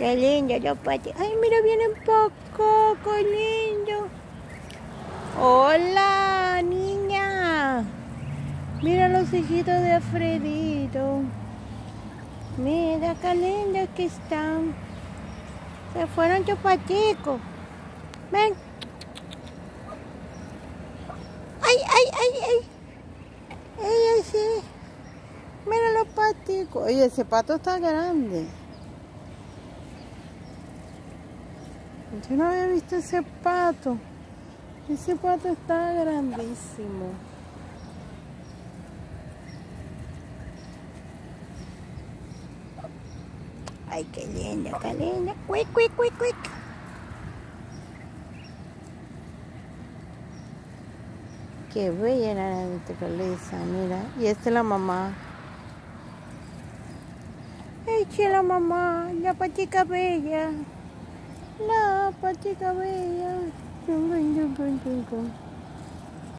Qué lindo, yo pati. Ay, mira, vienen poco, qué lindo. Hola, niña. Mira los hijitos de Alfredito. Mira qué lindos que están. Se fueron chupaticos. Ven. Ay, ay, ay, ay. Ella sí. Mira los paticos. Oye, ese pato está grande. Yo no había visto ese pato. Ese pato está grandísimo. Ay, qué lindo, qué lindo. Quick, quick, quick, quick. Qué bella la naturaleza, mira. Y esta es la mamá. Eche la mamá, la patica bella. No, pati kawaya. Dum dum dum dum dum.